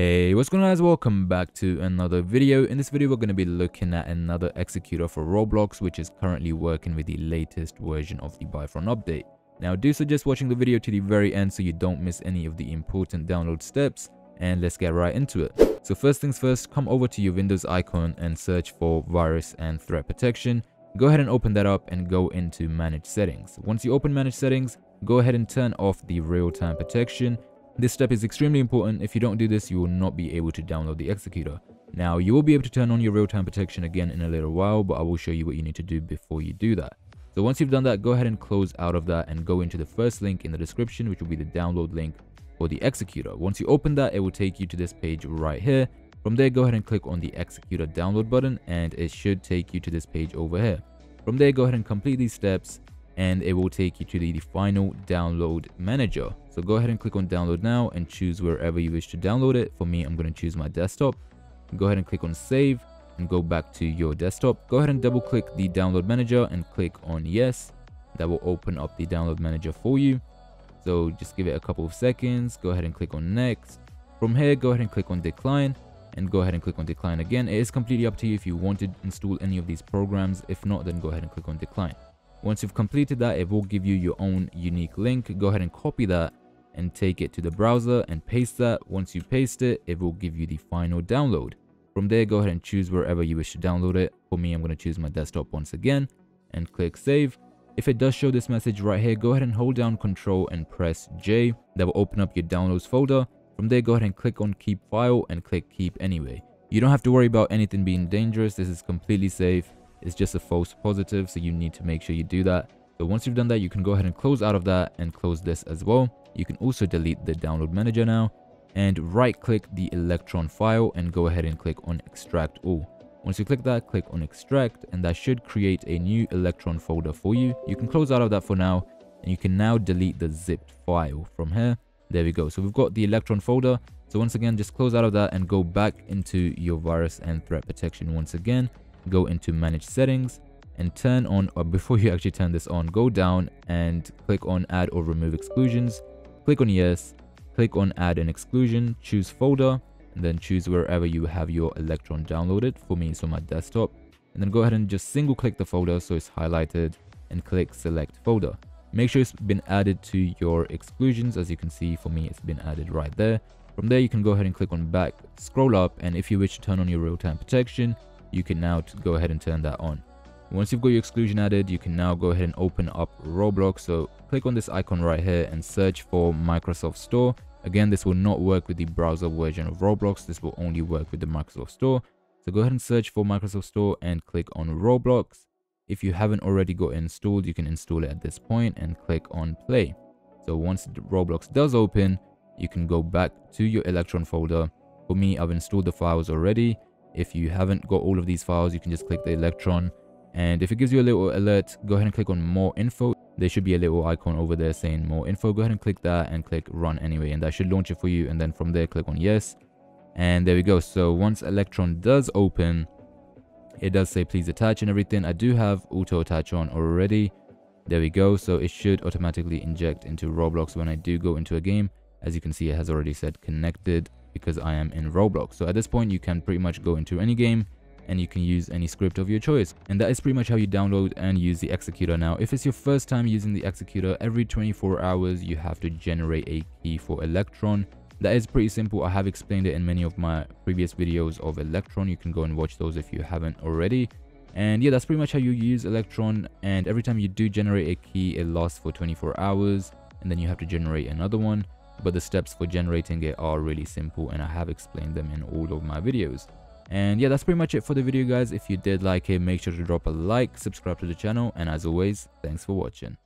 Hey, what's going on guys? Welcome back to another video. In this video, we're going to be looking at another executor for Roblox, which is currently working with the latest version of the Byfron update. Now, I do suggest watching the video to the very end so you don't miss any of the important download steps, and let's get right into it. So first things first, come over to your Windows icon and search for Virus and Threat Protection. Go ahead and open that up and go into Manage Settings. Once you open Manage Settings, go ahead and turn off the real-time protection this step is extremely important. If you don't do this, you will not be able to download the executor. Now, you will be able to turn on your real-time protection again in a little while, but I will show you what you need to do before you do that. So once you've done that, go ahead and close out of that and go into the first link in the description, which will be the download link for the executor. Once you open that, it will take you to this page right here. From there, go ahead and click on the executor download button and it should take you to this page over here. From there, go ahead and complete these steps and it will take you to the, final download manager. So go ahead and click on download now and choose wherever you wish to download it. For me, I'm going to choose my desktop. Go ahead and click on save and go back to your desktop. Go ahead and double click the download manager and click on yes. That will open up the download manager for you. So just give it a couple of seconds. Go ahead and click on next. From here, go ahead and click on decline and go ahead and click on decline again. It is completely up to you if you want to install any of these programs. If not, then go ahead and click on decline. Once you've completed that, it will give you your own unique link. Go ahead and copy that and take it to the browser and paste that. Once you paste it, it will give you the final download. From there, go ahead and choose wherever you wish to download it. For me, I'm going to choose my desktop once again and click save. If it does show this message right here, go ahead and hold down control and press J. That will open up your downloads folder. From there, go ahead and click on keep file and click keep anyway. You don't have to worry about anything being dangerous. This is completely safe. It's just a false positive, so you need to make sure you do that. So once you've done that, you can go ahead and close out of that and close this as well. You can also delete the download manager now and right click the Electron file and go ahead and click on extract all. Once you click that, click on extract and that should create a new Electron folder for you. You can close out of that for now and you can now delete the zipped file from here. There we go. So we've got the Electron folder. So once again, just close out of that and go back into your virus and threat protection once again go into manage settings and turn on or before you actually turn this on go down and click on add or remove exclusions. Click on yes click on add an exclusion choose folder and then choose wherever you have your electron downloaded. For me it's on my desktop. And then go ahead and just single click the folder so it's highlighted and click select folder. Make sure it's been added to your exclusions. As you can see for me it's been added right there. From there you can go ahead and click on back scroll up and if you wish to turn on your real-time protection you can now go ahead and turn that on. Once you've got your exclusion added, you can now go ahead and open up Roblox. So click on this icon right here and search for Microsoft Store. Again, this will not work with the browser version of Roblox. This will only work with the Microsoft Store. So go ahead and search for Microsoft Store and click on Roblox. If you haven't already got it installed, you can install it at this point and click on play. So once Roblox does open, you can go back to your Electron folder. For me, I've installed the files already. If you haven't got all of these files, you can just click the Electron. And if it gives you a little alert, go ahead and click on more info. There should be a little icon over there saying more info. Go ahead and click that and click run anyway. And that should launch it for you. And then from there, click on yes. And there we go. So once Electron does open, it does say please attach and everything. I do have auto attach on already. There we go. So it should automatically inject into Roblox when I do go into a game. As you can see, it has already said connected because I am in Roblox. So at this point, you can pretty much go into any game and you can use any script of your choice. And that is pretty much how you download and use the executor. Now, if it's your first time using the executor, every 24 hours, you have to generate a key for Electron. That is pretty simple. I have explained it in many of my previous videos of Electron. You can go and watch those if you haven't already. And yeah, that's pretty much how you use Electron. And every time you do generate a key, it lasts for 24 hours. And then you have to generate another one but the steps for generating it are really simple and I have explained them in all of my videos. And yeah, that's pretty much it for the video guys. If you did like it, make sure to drop a like, subscribe to the channel, and as always, thanks for watching.